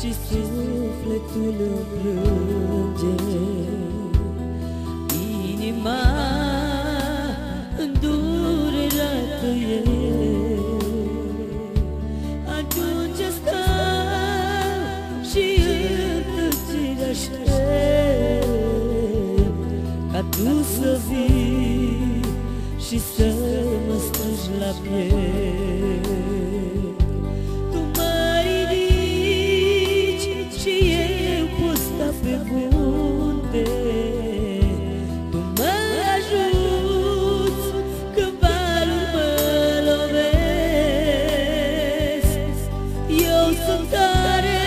Și sufletul îmi plânge. Inima îndurerată e atunci stau și în tăcere aștept. Ca tu să vii și să mă strângi la piept. Sta pe munte Tu mă ajuți când valul mă lovesc. Eu sunt tare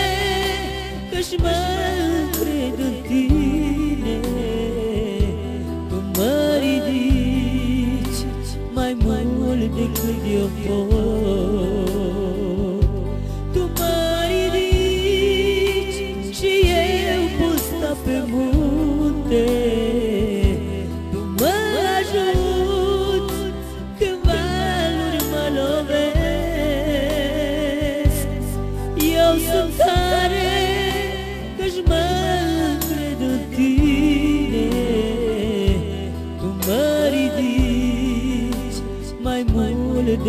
că-și mă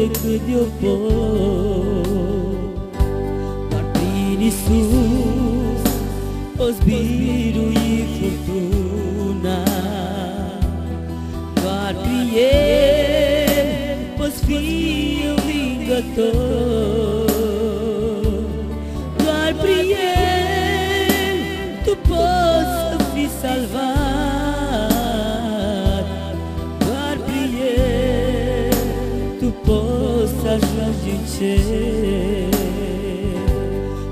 mult decât eu pot Doar prin Iisus poți birui furtuna Doar prin El poți fi învingător Doar prin El tu poți salvat prin El tu poți să ajungi în cer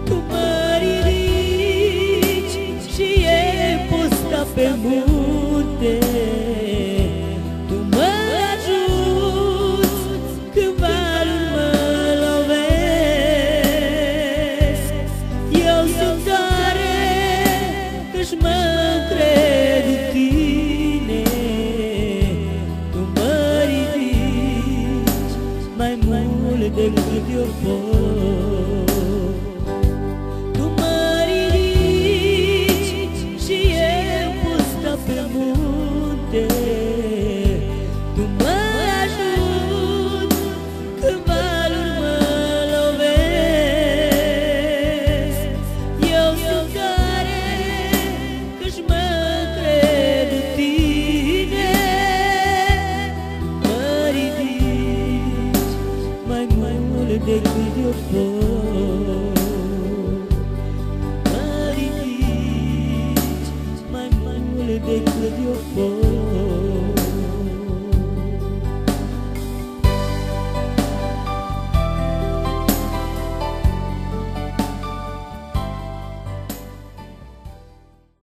Tu mă ridici și eu pot sta pe munte. Tu mă ajuți când valul mă lovesc. Eu sunt tare că-și mă încred tengo mi tiempo. Take with your boy.